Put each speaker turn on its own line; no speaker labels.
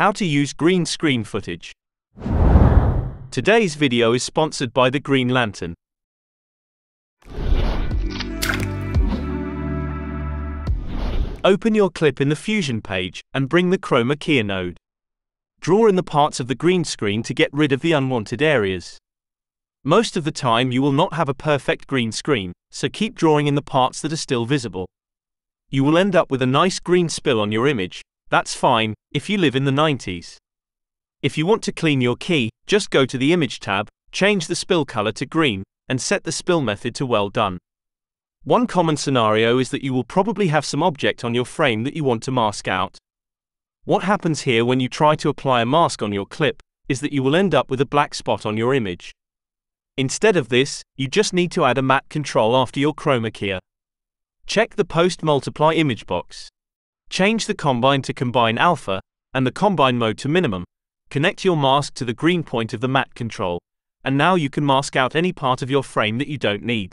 How to use green screen footage. Today's video is sponsored by the Green Lantern. Open your clip in the Fusion page and bring the Chroma Key node. Draw in the parts of the green screen to get rid of the unwanted areas. Most of the time you will not have a perfect green screen, so keep drawing in the parts that are still visible. You will end up with a nice green spill on your image, that's fine, if you live in the 90s. If you want to clean your key, just go to the Image tab, change the spill color to green, and set the spill method to well done. One common scenario is that you will probably have some object on your frame that you want to mask out. What happens here when you try to apply a mask on your clip is that you will end up with a black spot on your image. Instead of this, you just need to add a matte control after your chroma key. Check the post multiply image box. Change the combine to combine alpha and the combine mode to minimum. Connect your mask to the green point of the matte control, and now you can mask out any part of your frame that you don't need.